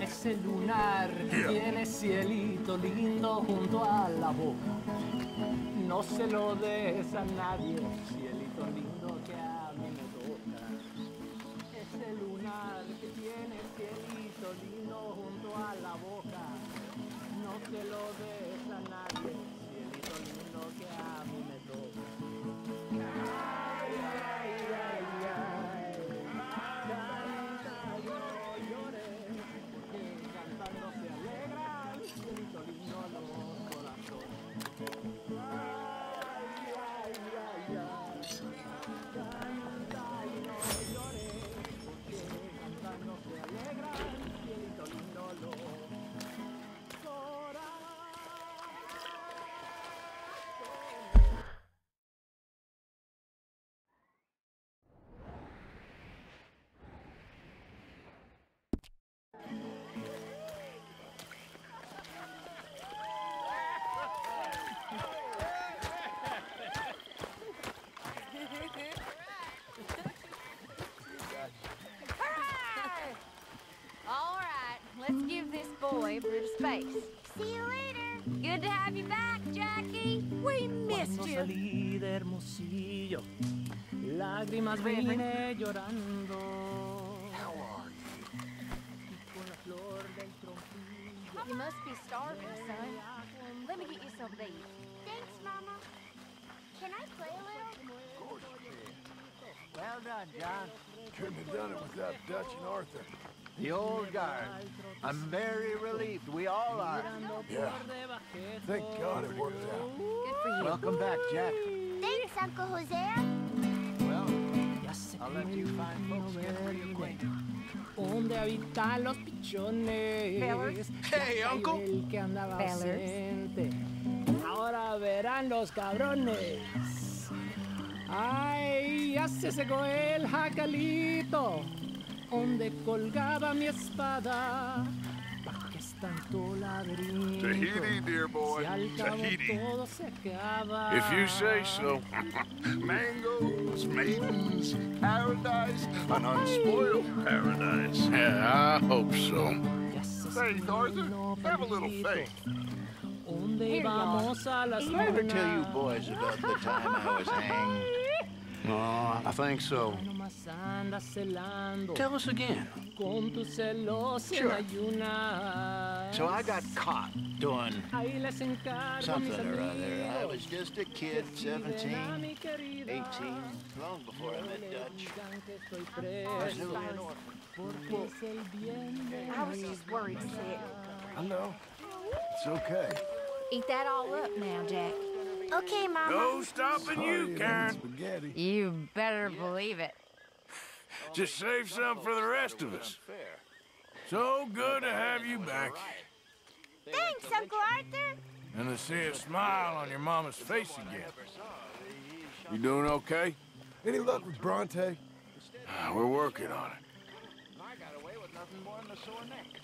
Ese lunar que tiene cielito lindo junto a la boca. No se lo des a nadie, cielito lindo que a mí me toca. Ese lunar que tiene cielito lindo junto a la boca. This boy a space. See you later. Good to have you back, Jackie. We missed you. salí de Hermosillo, lágrimas vine llorando. Y con la flor You must be starving, son. Let me get you something to eat. Thanks, Mama. Can I play a little? Of course, kid. Well done, John. Couldn't have done it without Dutch and Arthur. The old guard. I'm very relieved. We all are. Yeah. Thank God it worked out. Good for you. Welcome back, Jack. Thanks, Uncle Hosea. Well, ya sé I'll let you el fine folks get verde, reacquainted. Donde habitan los pichones. Fellers. Hey, uncle. cayó El que andaba Fellers. ausente. Ahora verán los cabrones. Ay, ya se secó el jacalito. Donde colgaba mi espada. ¿Para qué es tanto laberinto? Tahiti, dear boy. Si al cabo Tahiti. todo se acaba. If you say so. Mangoes, maidens, paradise, an unspoiled paradise. Yeah, I hope so. Ya se Faith, Arthur. Have a little perdido. faith. ¿Dónde Here you vamos a las Did I ever tell you boys about the time I was hanged? Oh, I think so. Ya andas celando Tell us again. con tus celos en Sure. ayunas. So I got caught doing Ahí les encargo a mis something or other. I was just a kid, escriben 17, 18, long before I met Dutch. digan I was preso, living orphan. porque es el bien de I was just worried sick. I know. It's okay. Eat that all up now, Jack. Okay, Mama. No stopping Sorry you, Karen. Spaghetti. You better believe it. Just save some for the rest of us. So good to have you back. Thanks, Uncle Arthur. And to see a smile on your mama's face again. You doing okay? Any luck with Bronte? Ah, We're working on it. I got away with nothing more than a sore neck.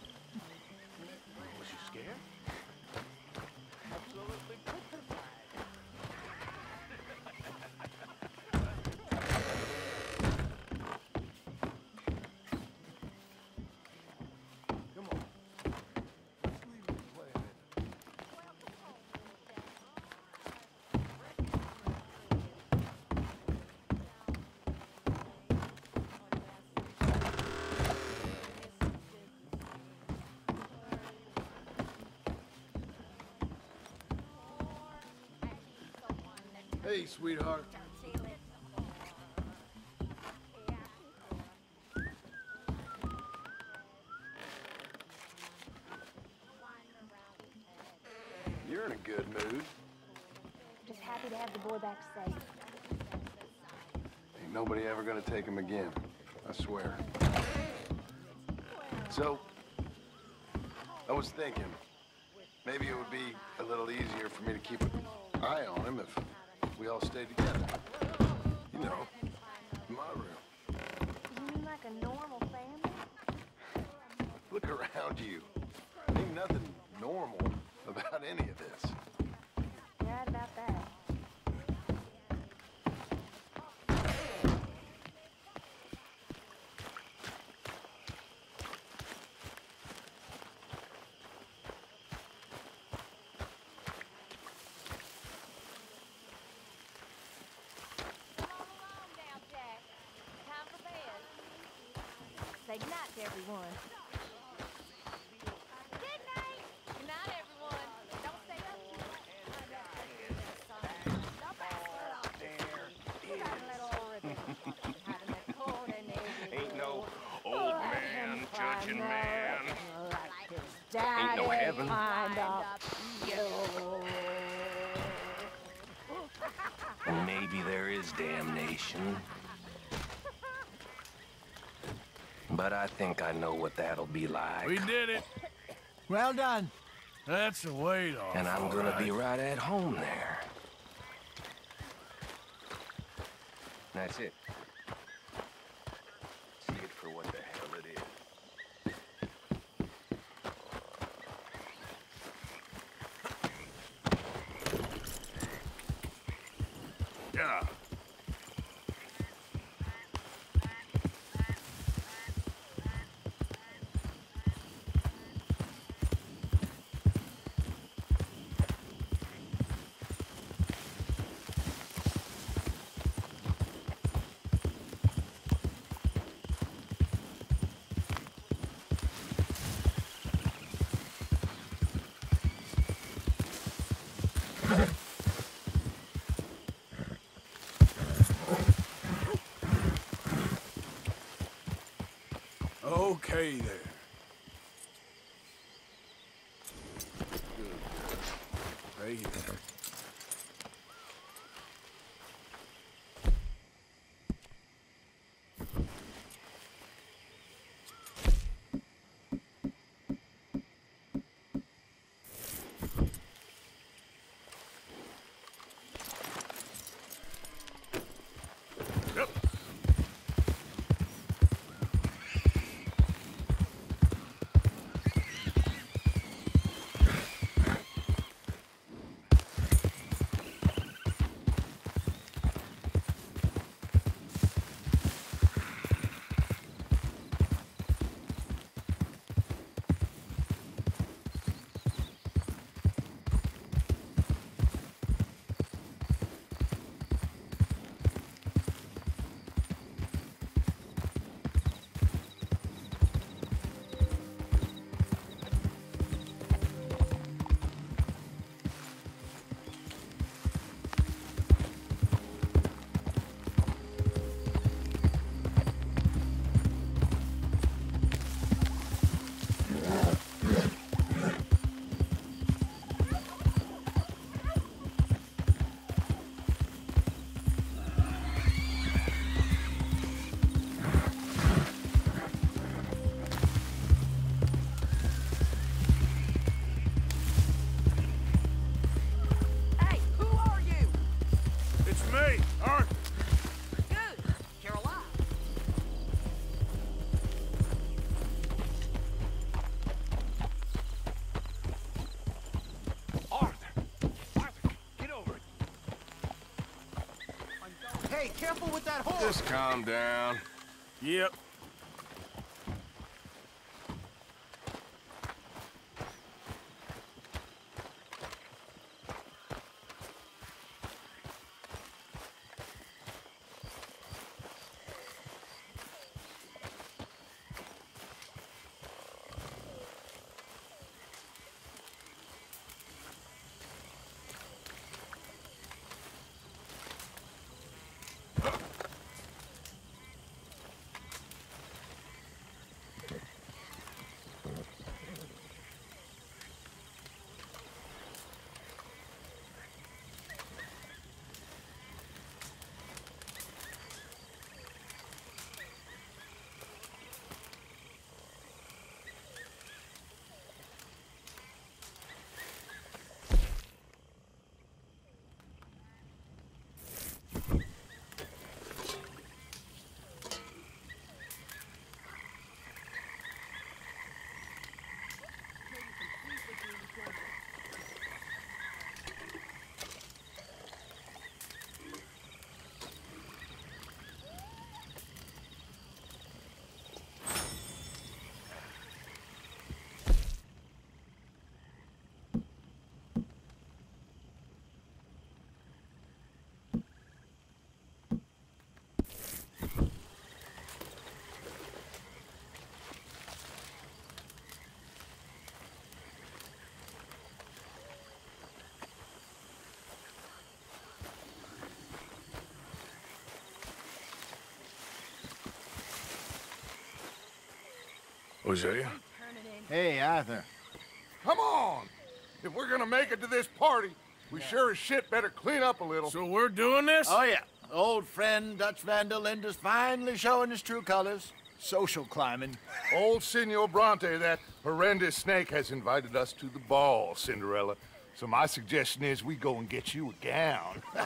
Hey, sweetheart. You're in a good mood. Just happy to have the boy back safe. Ain't nobody ever gonna take him again. I swear. So, I was thinking, maybe it would be a little easier for me to keep an eye on him if we all stay together. You know, my room. You mean like a normal family? Look around you. Ain't nothing normal about any of this. Yeah, about that. happen. Mind up. Maybe there is damnation. But I think I know what that'll be like. We did it. Well done. That's the weight off. And I'm gonna right. be right at home there. That's it. Careful with that horse. Just calm down. Yep. Hosea? Hey, Arthur. Come on! If we're gonna make it to this party, we sure as shit better clean up a little. So we're doing this? Oh, yeah. Old friend Dutch Van der Linde's finally showing his true colors. Social climbing. Old Senor Bronte, that horrendous snake, has invited us to the ball, Cinderella. So my suggestion is we go and get you a gown.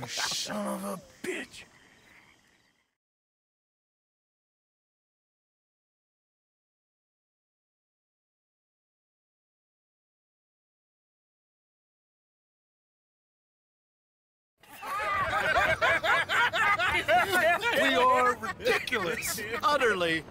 you son of a bitch. we are ridiculous. Utterly.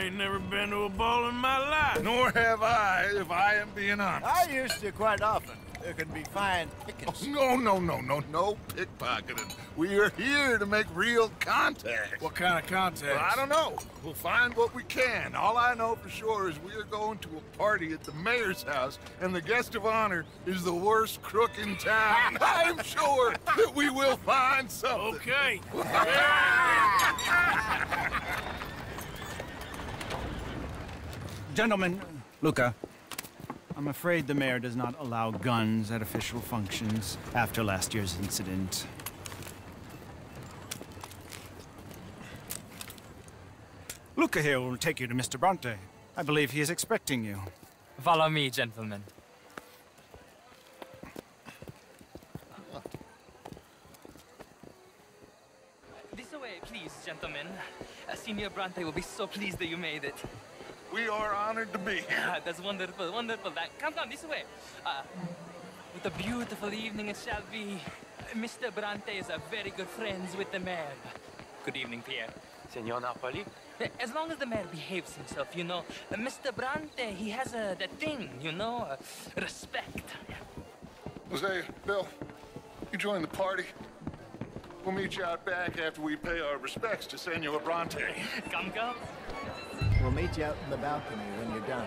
I ain't never been to a ball in my life. Nor have I, if I am being honest. I used to quite often. There can be fine pickings. Oh, no, no, no, no, no pickpocketing. We are here to make real contact. What kind of contact? Well, I don't know. We'll find what we can. All I know for sure is we are going to a party at the mayor's house, and the guest of honor is the worst crook in town. I'm sure that we will find something. Okay. Gentlemen, Luca, I'm afraid the mayor does not allow guns at official functions after last year's incident. Luca here will take you to Mr. Bronte. I believe he is expecting you. Follow me, gentlemen. This way, please, gentlemen. Uh, Senor Bronte will be so pleased that you made it. We are honored to be here. That's wonderful, wonderful. That, come, come, this way. Uh, what a beautiful evening it shall be. Mr. Bronte is a very good friends with the mayor. Good evening, Pierre. Senor Napoli? As long as the mayor behaves himself, you know. Uh, Mr. Bronte, he has a that thing, you know, uh, respect. Jose, Bill, you join the party. We'll meet you out back after we pay our respects to Senor Bronte. Come, come. We'll meet you out in the balcony when you're done.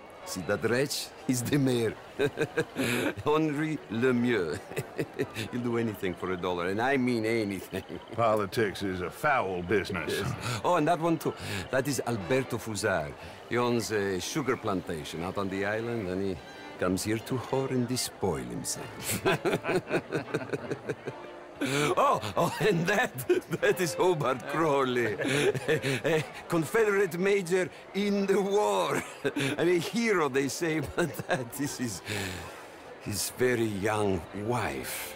See that wretch? He's the mayor. Henri Lemieux. He'll do anything for a dollar, and I mean anything. Politics is a foul business. Yes. Oh, and that one too. That is Alberto Fussar. He owns a sugar plantation out on the island, and he comes here to whore and despoil himself. Oh, oh, and that, that is Hobart Crawley, a, Confederate major in the war. I mean, hero, they say, but that is his very young wife.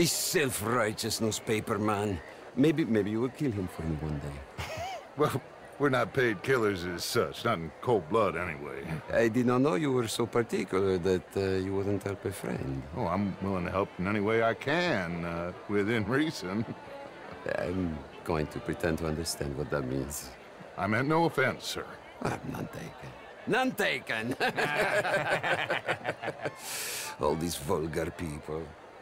This self-righteous newspaper man. Maybe, maybe you will kill him for me one day. Well, we're not paid killers as such, not in cold blood anyway. I did not know you were so particular that uh, you wouldn't help a friend. Oh, I'm willing to help in any way I can, uh, within reason. I'm going to pretend to understand what that means. I meant no offense, sir. Ah, none taken. None taken! All these vulgar people.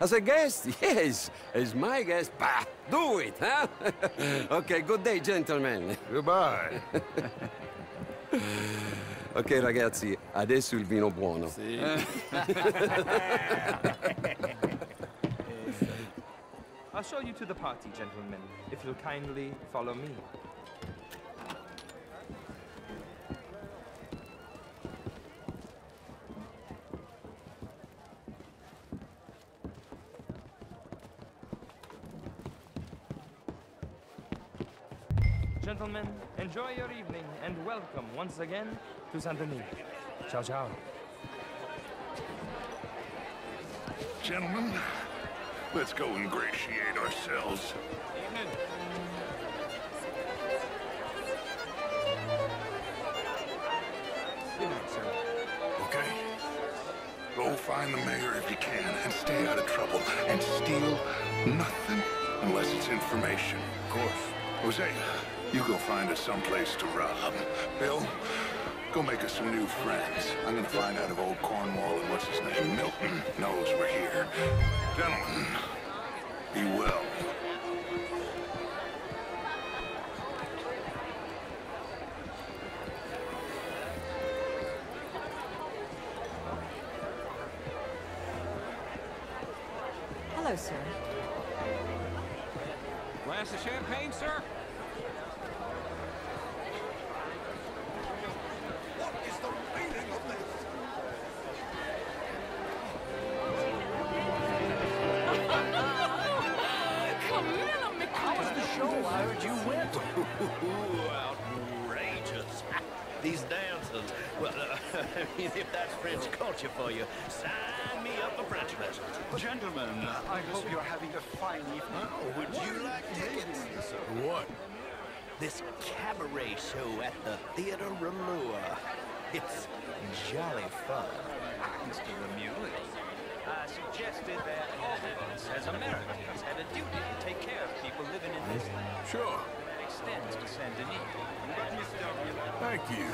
as a guest, yes, as my guest, bah, do it, huh? okay, good day, gentlemen. Goodbye. ok, ragazzi, adesso il vino buono. I'll show you to the party, gentlemen, if you'll kindly follow me. Gentlemen, enjoy your evening and welcome once again to Saint Denis. Ciao, ciao. Gentlemen, let's go ingratiate ourselves. Okay? Go find the mayor if you can and stay out of trouble. And steal nothing unless it's information. Of course. Jose, you go find us someplace to rob. Bill, go make us some new friends. I'm gonna find out if old Cornwall and what's his name, Milton, knows we're here. Gentlemen, be well. It's jolly fun. Mr. Remule, I suggested that all of us, as Americans, had a duty to take care of people living in this land. Sure. that extends to Saint Denis. Thank you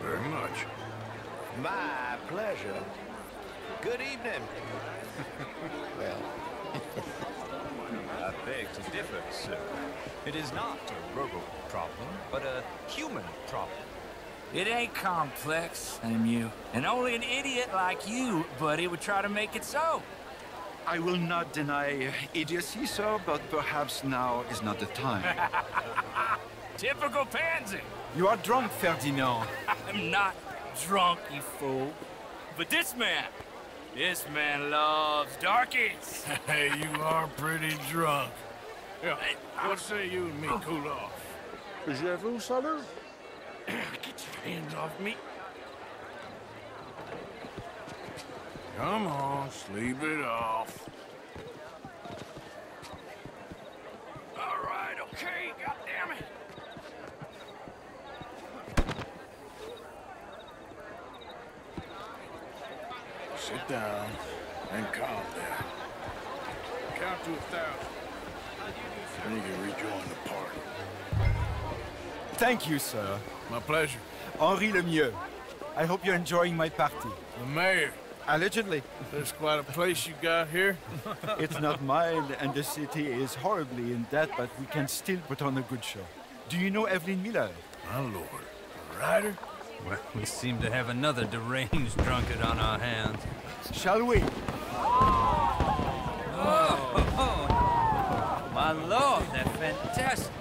very much. My pleasure. Good evening. Well, I beg to differ, sir. It is not a rural problem, but a human problem. It ain't complex, I'm you. And only an idiot like you, buddy, would try to make it so. I will not deny idiocy, sir, but perhaps now is not the time. Typical pansy. you are drunk, Ferdinand. I'm not drunk, you fool. But this man, this man loves darkies. Hey, you are pretty drunk. Yeah, what say you and me cool off? Je vous salute. Get your hands off me. Come on, sleep it off. All right, okay, goddammit. Sit down and calm down. Count to a thousand. Then you can rejoin the party. Thank you, sir. My pleasure. Henri Lemieux. I hope you're enjoying my party. The mayor. Allegedly. There's quite a place you got here. it's not mine, and the city is horribly in debt, but we can still put on a good show. Do you know Evelyn Miller? My lord. A rider? Well, we seem to have another deranged drunkard on our hands. Shall we? Oh, my lord, they're fantastic.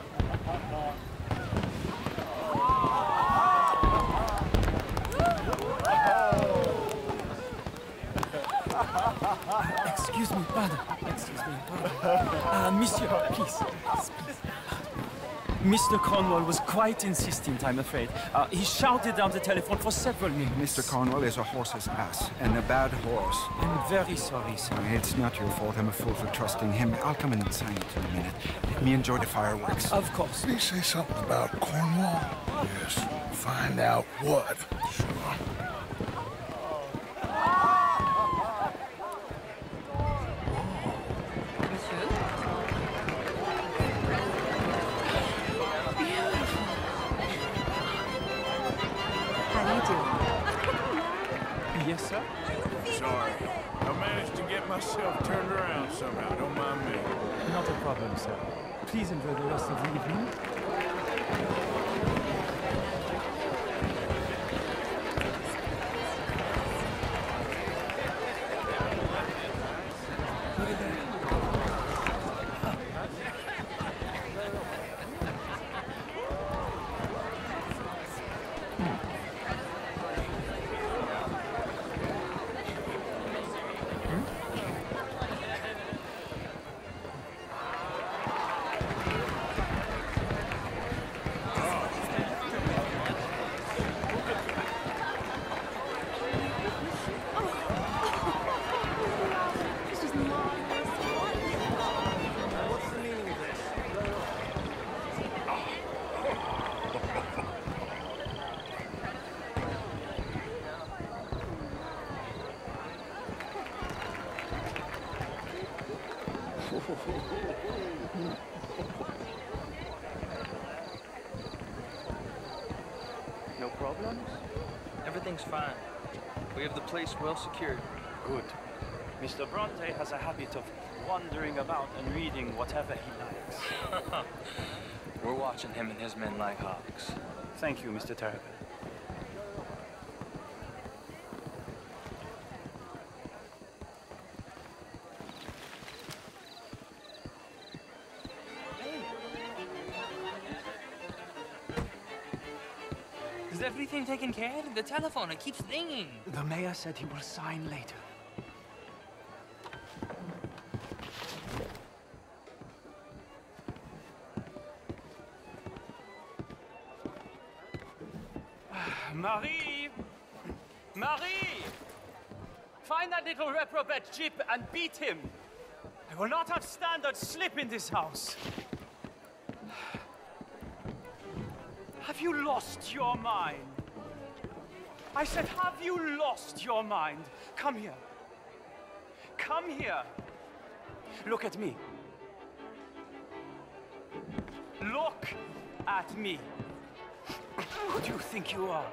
Excuse me, pardon. Excuse me, pardon. Uh, monsieur, please. please. Mr. Cornwall was quite insistent, I'm afraid. Uh, he shouted down the telephone for several minutes. Mr. Cornwall is a horse's ass, and a bad horse. I'm very sorry, sir. It's not your fault. I'm a fool for trusting him. I'll come and sign it in a minute. Let me enjoy the fireworks. Of course. Did he say something about Cornwall? Yes. Find out what. Place well secured. Good. Mr. Bronte has a habit of wandering about and reading whatever he likes. We're watching him and his men like hawks. Thank you, Mr. Terrapin. Is everything taken care of? The telephone, it keeps ringing. The mayor said he will sign later. Marie! Marie! Find that little reprobate Jip and beat him. I will not have standard slip in this house. Have you lost your mind? I said, have you lost your mind? Come here. Come here. Look at me. Look at me. Who do you think you are?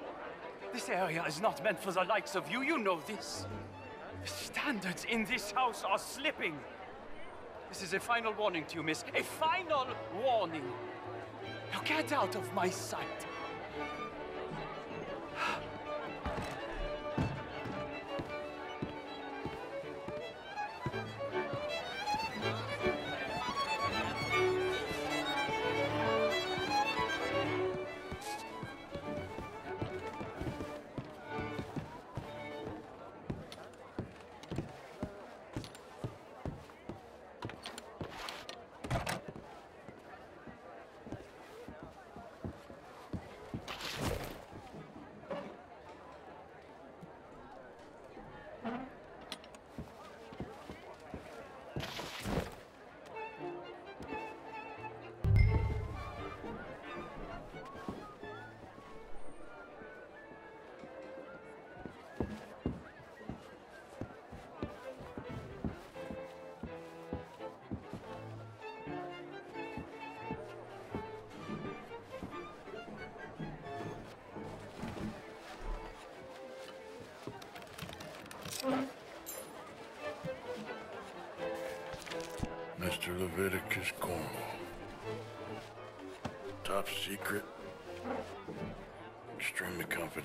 This area is not meant for the likes of you. You know this. The standards in this house are slipping. This is a final warning to you, miss. A final warning. Now get out of my sight.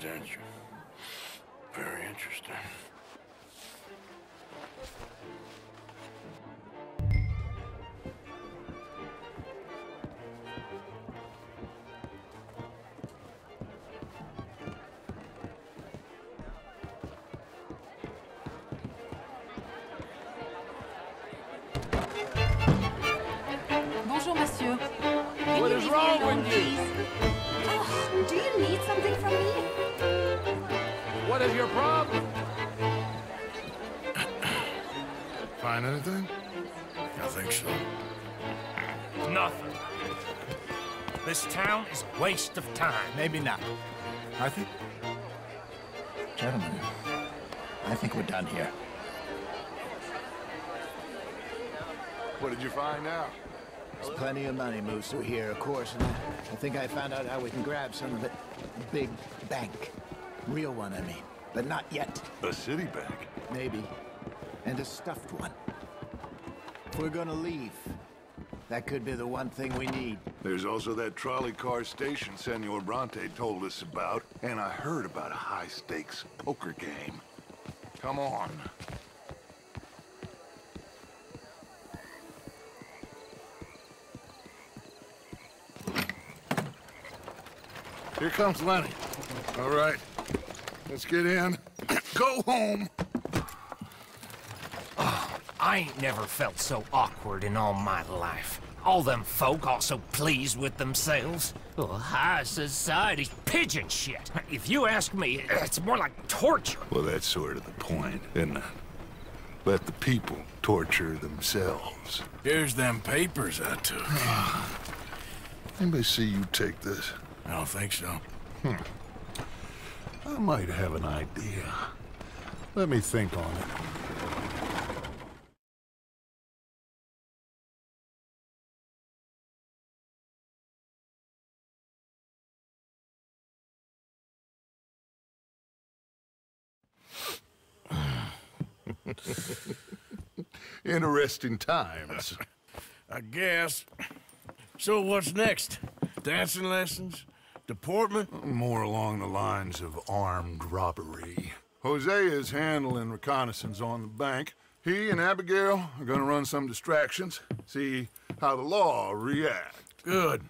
answer. Very interesting. Bonjour, monsieur. What is wrong with you? Oh, do you need something from me? What is your problem? Find anything? I think so. Nothing. This town is a waste of time. Maybe not. I think... Gentlemen, I think we're done here. What did you find now? There's plenty of money moves through here, of course, and I, I think I found out how we can grab some of it. A big bank. Real one, I mean. But not yet. A city bank? Maybe. And a stuffed one. If we're gonna leave, that could be the one thing we need. There's also that trolley car station Senor Bronte told us about, and I heard about a high-stakes poker game. Come on. Here comes Lenny. All right. Let's get in. Go home. I ain't never felt so awkward in all my life. All them folk all so pleased with themselves. Oh, high society's pigeon shit. If you ask me, it's more like torture. Well, that's sort of the point, isn't it? Let the people torture themselves. Here's them papers I took. Anybody see you take this? I don't think so. Hmm. I might have an idea. Let me think on it. Interesting times. I guess. So what's next? Dancing lessons? Deportment? More along the lines of armed robbery. Jose is handling reconnaissance on the bank. He and Abigail are gonna run some distractions, see how the law reacts. Good.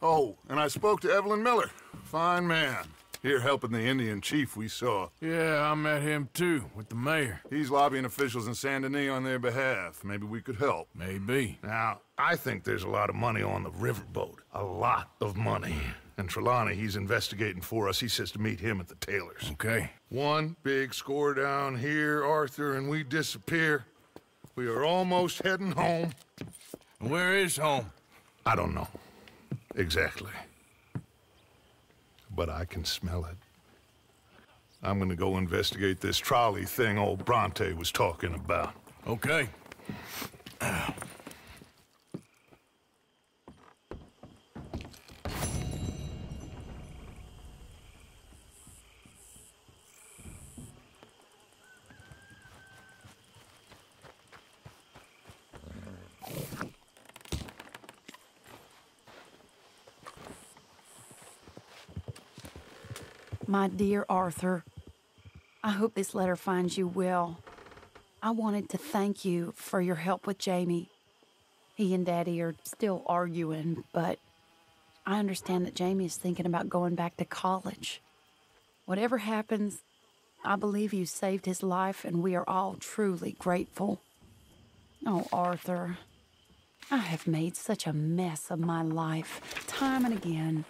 Oh, and I spoke to Evelyn Miller. Fine man. Here helping the Indian chief we saw. Yeah, I met him too, with the mayor. He's lobbying officials in Saint Denis on their behalf. Maybe we could help. Maybe. Now, I think there's a lot of money on the riverboat. A lot of money. And Trelawny, he's investigating for us. He says to meet him at the Taylor's. Okay. One big score down here, Arthur, and we disappear. We are almost heading home. Where is home? I don't know. Exactly. But I can smell it. I'm gonna go investigate this trolley thing old Bronte was talking about. Okay. My dear Arthur, I hope this letter finds you well. I wanted to thank you for your help with Jamie. He and Daddy are still arguing, but I understand that Jamie is thinking about going back to college. Whatever happens, I believe you saved his life, and we are all truly grateful. Oh, Arthur, I have made such a mess of my life, time and again.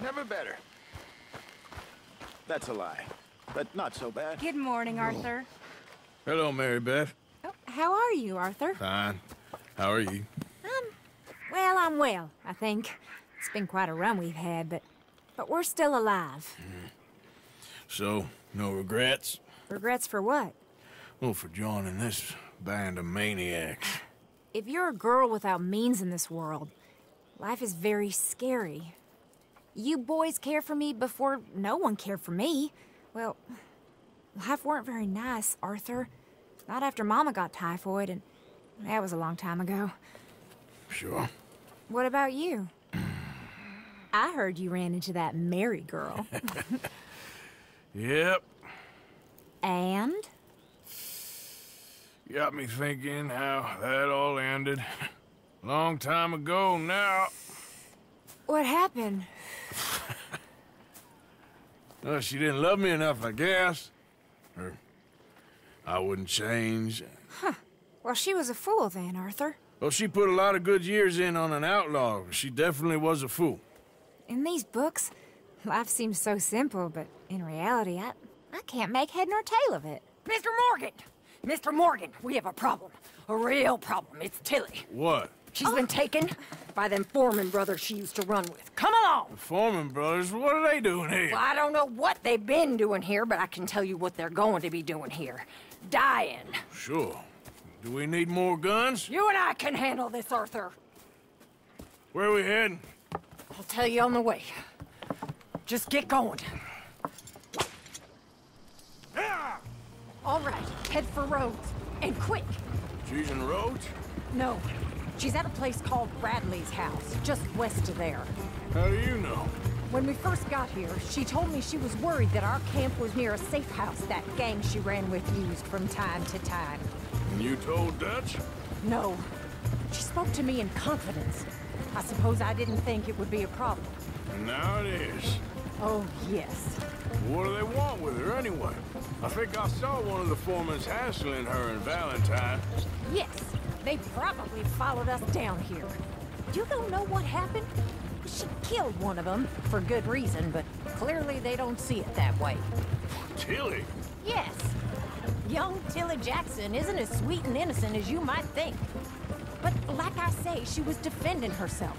Never better. That's a lie, but not so bad. Good morning, Arthur. Hello, Mary Beth. Oh, how are you, Arthur? Fine. How are you? Um, Well, I'm well, I think. It's been quite a run we've had, but but we're still alive. So, no regrets? Regrets for what? Well, for joining this band of maniacs. If you're a girl without means in this world, life is very scary. You boys cared for me before no one cared for me. Well, life weren't very nice, Arthur. Not after Mama got typhoid, and that was a long time ago. Sure. What about you? I heard you ran into that Mary girl. Yep. and? Got me thinking how that all ended. Long time ago now. What happened? Well, she didn't love me enough, I guess. Or I wouldn't change. Huh. Well, she was a fool then, Arthur. Well, she put a lot of good years in on an outlaw. She definitely was a fool. In these books, life seems so simple, but in reality, I, I can't make head nor tail of it. Mr. Morgan! Mr. Morgan, we have a problem. A real problem. It's Tilly. What? She's been oh. taken by them Foreman brothers she used to run with. Come along! The Foreman brothers, what are they doing here? Well, I don't know what they've been doing here, but I can tell you what they're going to be doing here. Dying. Sure. Do we need more guns? You and I can handle this, Arthur. Where are we heading? I'll tell you on the way. Just get going. All right, head for Rhodes. And quick. She's in Rhodes? No, she's at a place called Bradley's house, just west of there. How do you know? When we first got here, she told me she was worried that our camp was near a safe house that gang she ran with used from time to time. And you told Dutch? No. She spoke to me in confidence. I suppose I didn't think it would be a problem. And now it is. Oh, yes. What do they want with her anyway? I think I saw one of the foremen hassling her and Valentine. Yes, they probably followed us down here. You don't know what happened? She killed one of them, for good reason, but clearly they don't see it that way. Tilly? Yes. Young Tilly Jackson isn't as sweet and innocent as you might think. But like I say, she was defending herself.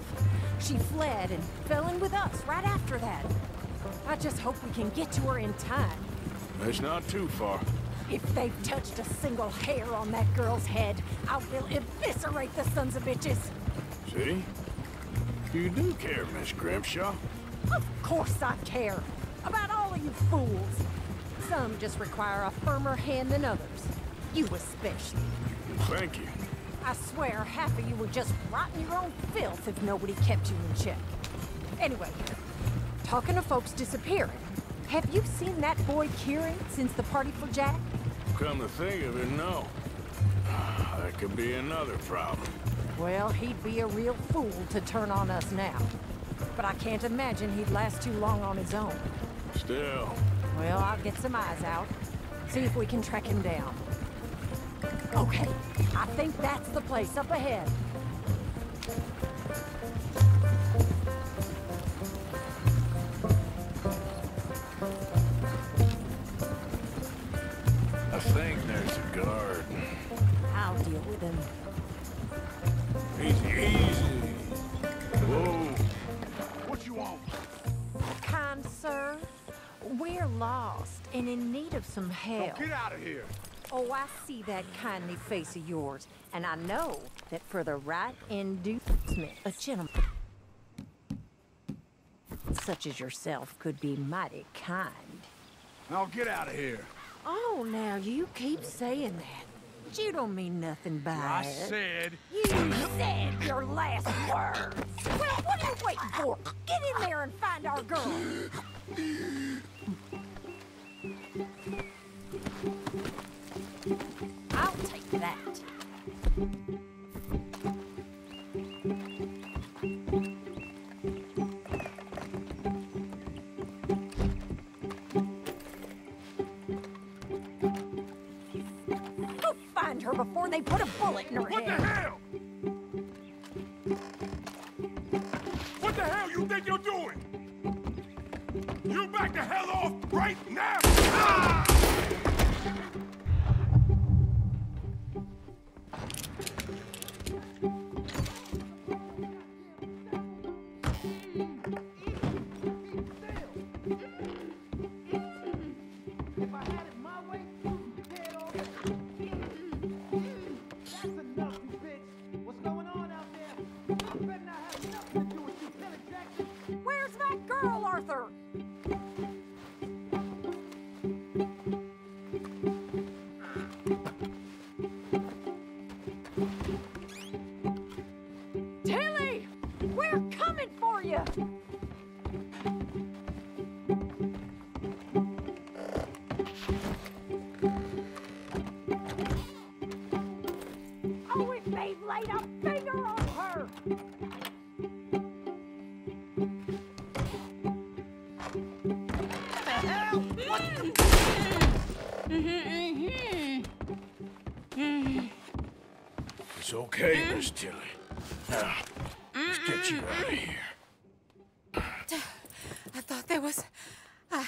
She fled and fell in with us right after that. I just hope we can get to her in time. That's not too far. If they've touched a single hair on that girl's head, I will eviscerate the sons of bitches. See? You do care, Miss Grimshaw. Of course I care. About all of you fools. Some just require a firmer hand than others. You especially. Thank you. I swear half of you would just rot in your own filth if nobody kept you in check. Anyway, talking of folks disappearing, have you seen that boy Kieran since the party for Jack? Come to think of it, no. Ah, that could be another problem. Well, he'd be a real fool to turn on us now. But I can't imagine he'd last too long on his own. Still. Well, I'll get some eyes out. See if we can track him down. Okay, I think that's the place up ahead. Guard. I'll deal with him. Easy, easy. Whoa. What you want? Kind sir, we're lost and in need of some help. get out of here. Oh, I see that kindly face of yours, and I know that for the right inducement, a gentleman such as yourself could be mighty kind. Now get out of here. Oh, now you keep saying that. But you don't mean nothing by I it. said. You said your last words. Well, what are you waiting for? Get in there and find our girl. They put a bullet in her What head. What the hell It's okay, Miss Tilly. Now, let's get you out of here. I thought there was... Uh,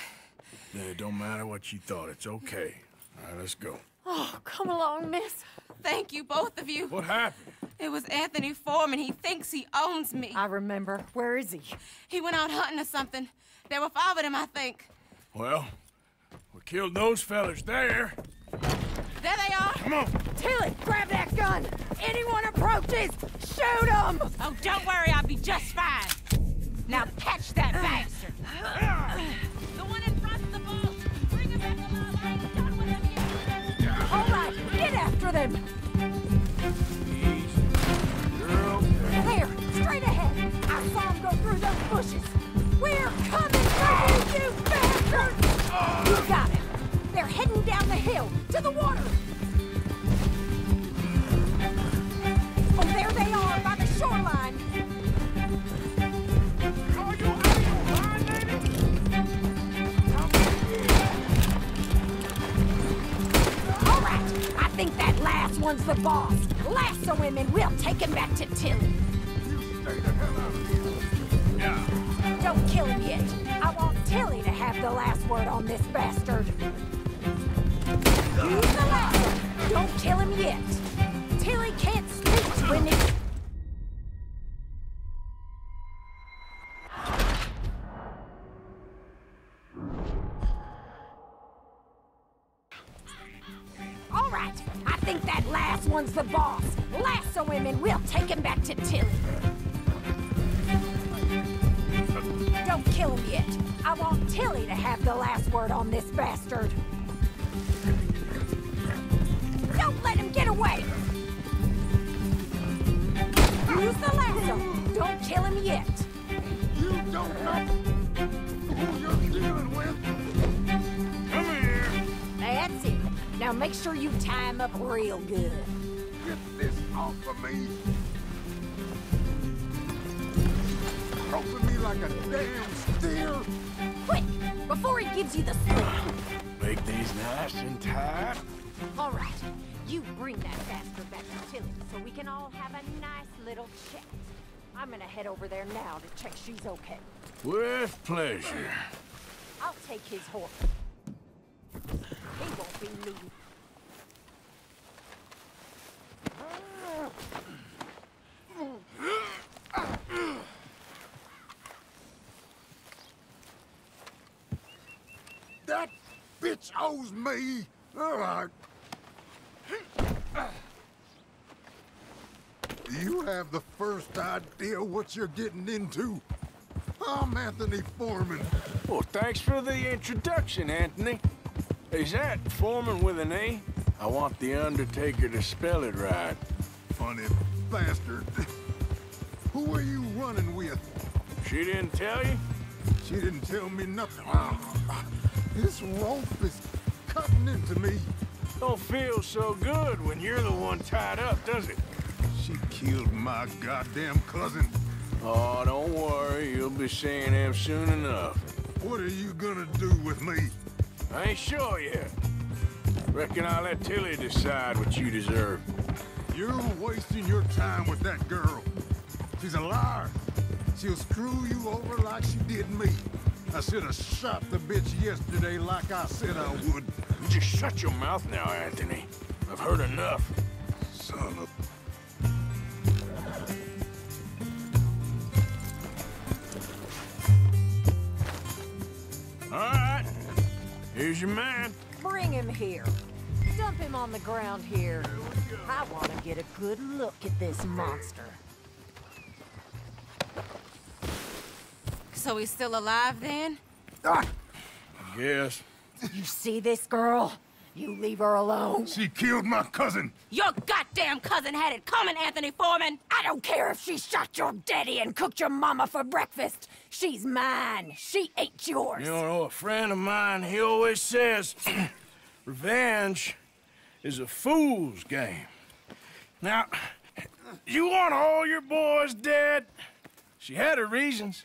Yeah, It don't matter what you thought. It's okay. All right, let's go. oh, come along, miss. Thank you, both of you. What happened? It was Anthony Foreman. He thinks he owns me. I remember. Where is he? He went out hunting or something. There were five of them, I think. Well, we killed those fellas there. There they are. Come on. Tilly, grab that gun. Anyone approaches, shoot them. Oh, don't worry. I'll be just fine. Now catch that bastard. the one in front of the boat. Bring him back alive. I ain't done with him yet. All right, get after them. There, straight ahead. I saw him go through those bushes. We're coming for you, you bastard! You got him. They're heading down the hill to the water. Shoreline. All right, I think that last one's the boss. Lasso him and we'll take him back to Tilly. Don't kill him yet. I want Tilly to have the last word on this bastard. Use the lasso. Don't kill him yet. Tilly can't speak when it's... I think that last one's the boss. Lasso him and we'll take him back to Tilly. Don't kill him yet. I want Tilly to have the last word on this bastard. Don't let him get away! Use the lasso. Don't kill him yet. You don't know who you're dealing with. Now make sure you tie him up real good. Get this off of me. Roping me like a damn steer. Quick, before he gives you the slip. Make these nice and tight. All right, you bring that bastard back to Tilly so we can all have a nice little chat. I'm gonna head over there now to check she's okay. With pleasure. I'll take his horse. That bitch owes me. All right. You have the first idea what you're getting into. I'm Anthony Foreman. Well, thanks for the introduction, Anthony. Is that Foreman with an A? I want the Undertaker to spell it right. Funny bastard. Who are you running with? She didn't tell you? She didn't tell me nothing. This rope is cutting into me. Don't feel so good when you're the one tied up, does it? She killed my goddamn cousin. Oh, don't worry. You'll be seeing him soon enough. What are you gonna do with me? I ain't sure yet. Reckon I'll let Tilly decide what you deserve. You're wasting your time with that girl. She's a liar. She'll screw you over like she did me. I should have shot the bitch yesterday like I said I would. You just shut your mouth now, Anthony. I've heard enough. Son of... Here's your man. Bring him here. Dump him on the ground here. I want to get a good look at this monster. So he's still alive then? I guess. You see this girl? You leave her alone. She killed my cousin. Your goddamn cousin had it coming, Anthony Foreman. I don't care if she shot your daddy and cooked your mama for breakfast. She's mine. She ate yours. You know, a friend of mine, he always says, revenge is a fool's game. Now, you want all your boys dead? She had her reasons.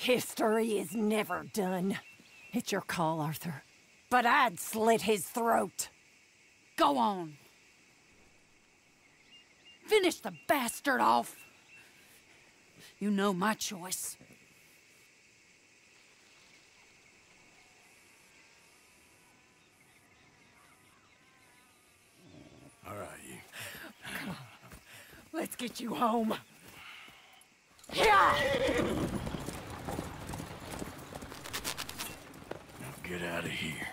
History is never done. It's your call, Arthur. But I'd slit his throat. Go on. Finish the bastard off. You know my choice. All right. Come on. Let's get you home. Yeah! Get out of here.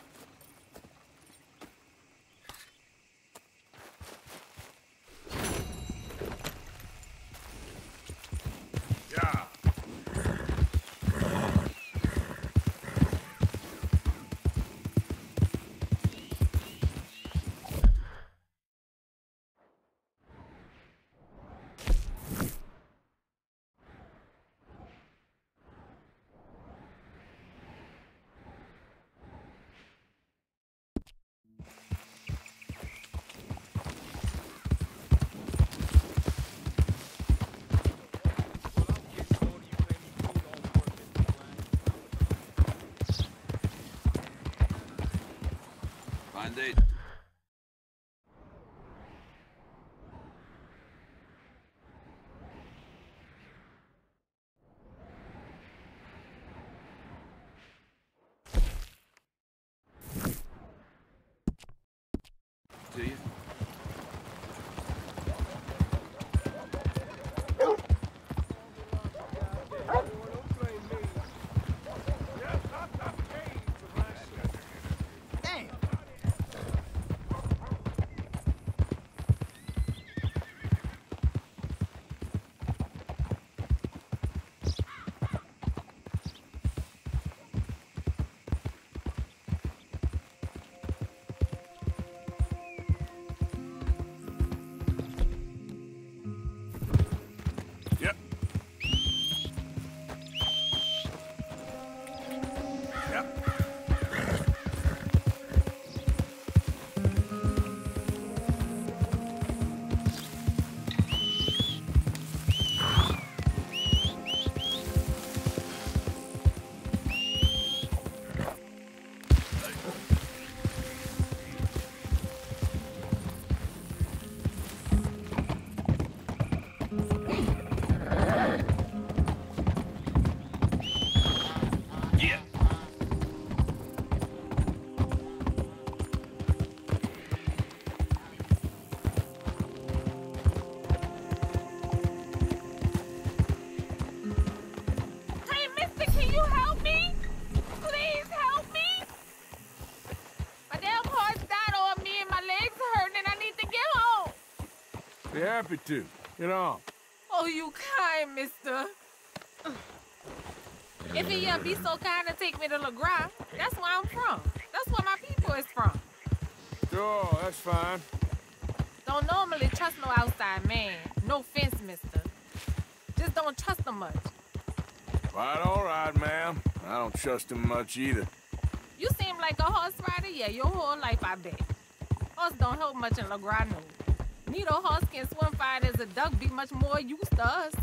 Yeah. Fine date. To happy to. Get on. Oh, you kind, mister. If he uh, be so kind to take me to Lagras, that's where I'm from. That's where my people is from. Sure, that's fine. Don't normally trust no outside man. No offense, mister. Just don't trust him much. Quite all right, ma'am. I don't trust him much either. You seem like a horse rider, yeah, your whole life, I bet. Horse don't help much in Lagras, no. Neither horse can swim fine as a duck, be much more used to us.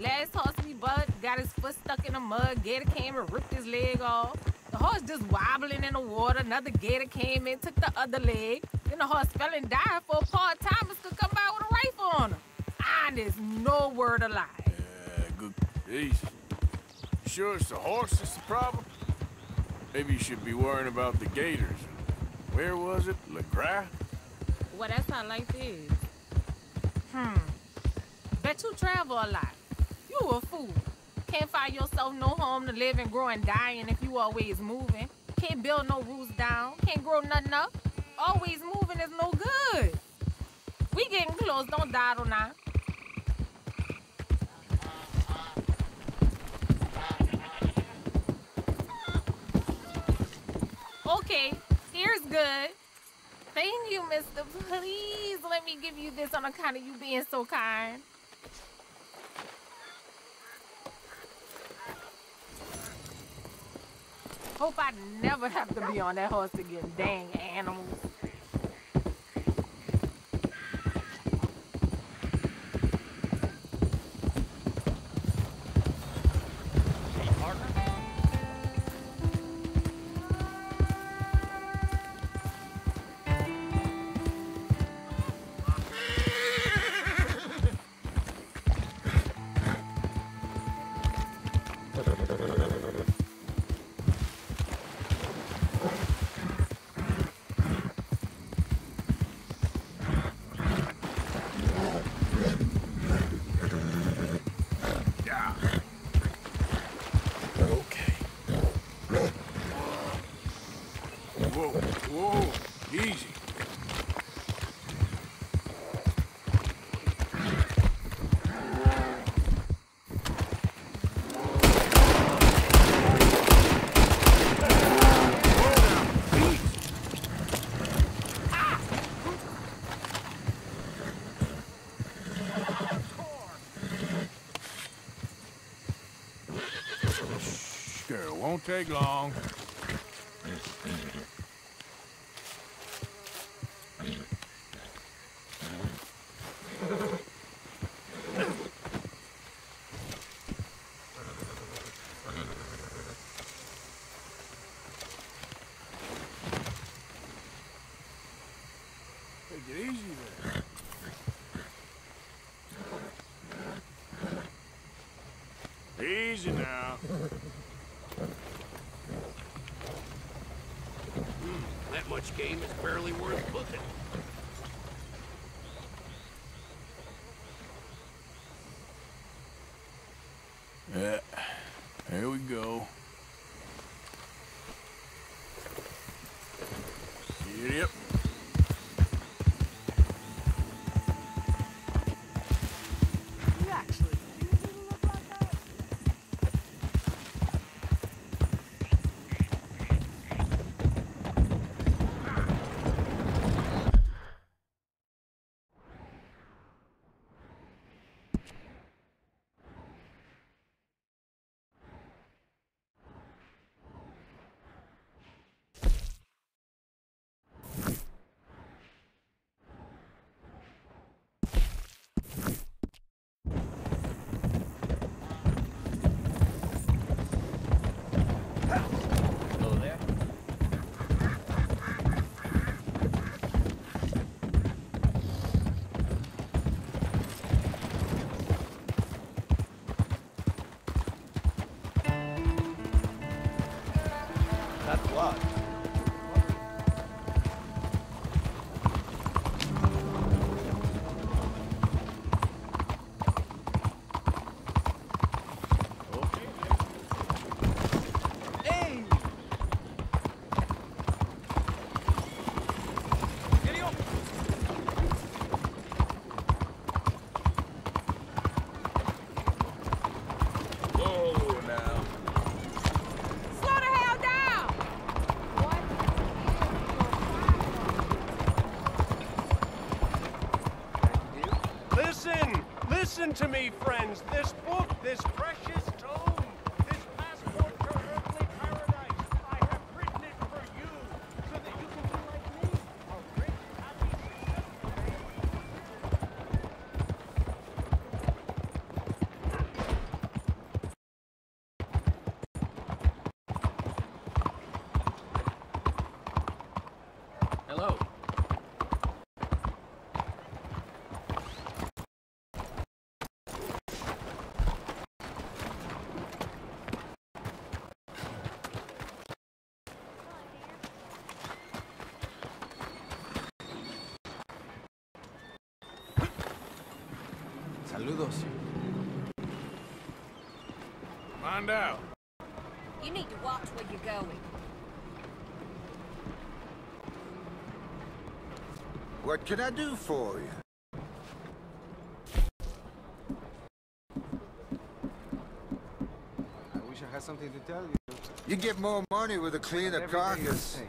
Last horse we bought got his foot stuck in the mud, gator came and ripped his leg off. The horse just wobbling in the water, another gator came in, took the other leg. Then the horse fell and died for part-timers could come by with a rifle on him. And there's no word of lie. Yeah, good. Easy. You sure it's the horse that's the problem? Maybe you should be worrying about the gators. Where was it? Lagras? Well, that's how life is. Hmm. Bet you travel a lot. You a fool. Can't find yourself no home to live and grow and dying if you always moving. Can't build no roots down. Can't grow nothing up. Always moving is no good. We getting close. Don't dawdle now. Okay, here's good. Thank you, mister. Please let me give you this on account of you being so kind. Hope I never have to be on that horse again. Dang animals. Take long. Take it easy there. Easy now. That game is barely worth booking. Yeah, there we go. Giddy Listen! To me, friends! This book, this precious now? You need to watch where you're going. What can I do for you? I wish I had something to tell you. You get more money with a cleaner carcass.